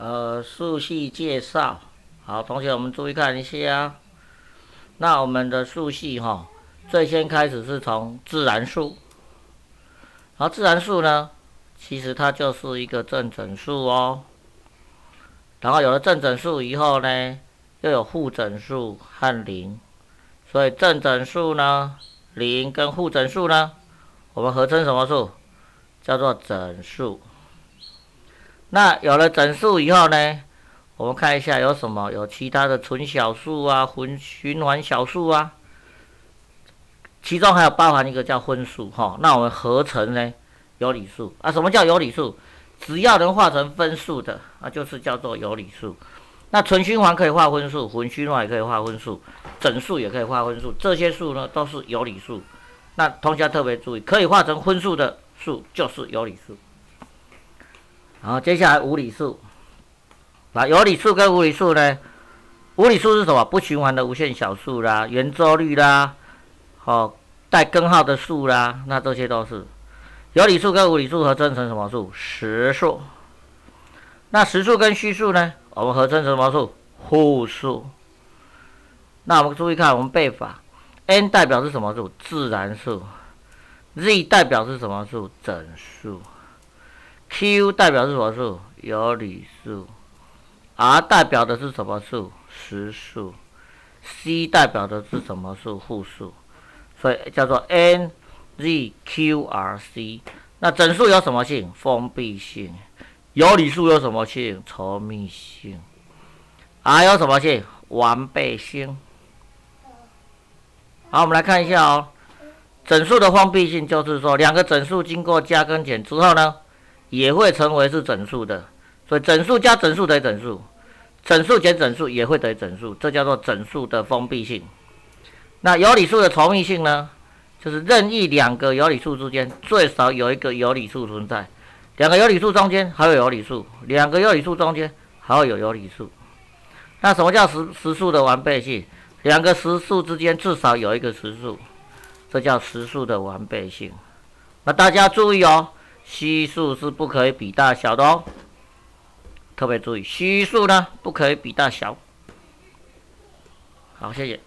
呃，数系介绍。好，同学我们注意看一下。那我们的数系哈，最先开始是从自然数。然后自然数呢，其实它就是一个正整数哦。然后有了正整数以后呢，又有负整数和零。所以正整数呢，零跟负整数呢，我们合称什么数？叫做整数。那有了整数以后呢，我们看一下有什么？有其他的纯小数啊，循循环小数啊，其中还有包含一个叫分数哈。那我们合成呢，有理数啊。什么叫有理数？只要能化成分数的啊，就是叫做有理数。那纯循环可以化分数，混循环也可以化分数，整数也可以化分数，这些数呢都是有理数。那同学特别注意，可以化成分数的。数就是有理数，然后接下来无理数，那有理数跟无理数呢？无理数是什么？不循环的无限小数啦，圆周率啦，好带根号的数啦，那这些都是有理数跟无理数合称成什么数？实数。那实数跟虚数呢？我们合称什么数？互数。那我们注意看我们背法，n 代表是什么数？自然数。z 代表是什么数？整数。Q 代表是什么数？有理数。r 代表的是什么数？实数。c 代表的是什么数？负数。所以叫做 n z q r c。那整数有什么性？封闭性。有理数有什么性？稠密性。r 有什么性？完备性。好，我们来看一下哦。整数的封闭性就是说，两个整数经过加跟减之后呢，也会成为是整数的。所以整数加整数等于整数，整数减整数也会等于整数，这叫做整数的封闭性。那有理数的稠密性呢，就是任意两个有理数之间最少有一个有理数存在，两个有理数中间还有有理数，两个有理数中间还要有有理数。那什么叫实实数的完备性？两个实数之间至少有一个实数。这叫实数的完备性。那大家注意哦，虚数是不可以比大小的哦。特别注意，虚数呢不可以比大小。好，谢谢。